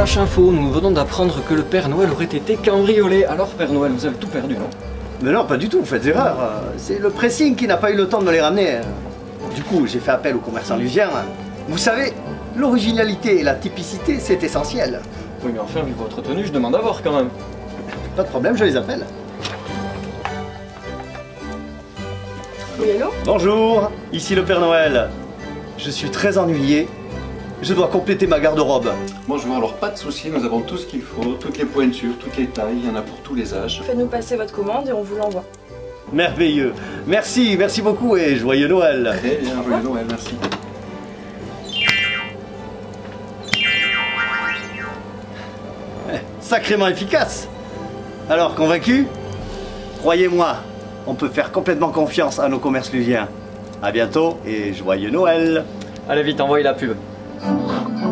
flash info, nous venons d'apprendre que le Père Noël aurait été cambriolé. Alors Père Noël, vous avez tout perdu, non? Mais non, pas du tout, vous faites erreur. C'est le pressing qui n'a pas eu le temps de me les ramener. Du coup, j'ai fait appel au commerçant Luvien. Vous savez, l'originalité et la typicité, c'est essentiel. Oui, mais enfin, vu votre tenue, je demande à voir quand même. Pas de problème, je les appelle. Oui, allô? Bonjour, ici le Père Noël. Je suis très ennuyé. Je dois compléter ma garde-robe. Bonjour, alors pas de souci, nous avons tout ce qu'il faut, toutes les pointures, toutes les tailles, il y en a pour tous les âges. Faites-nous passer votre commande et on vous l'envoie. Merveilleux. Merci, merci beaucoup et joyeux Noël. Très bien, joyeux Noël, merci. Sacrément efficace. Alors, convaincu? Croyez-moi, on peut faire complètement confiance à nos commerces luviens. À bientôt et joyeux Noël. Allez vite, envoyez la pub. Oh,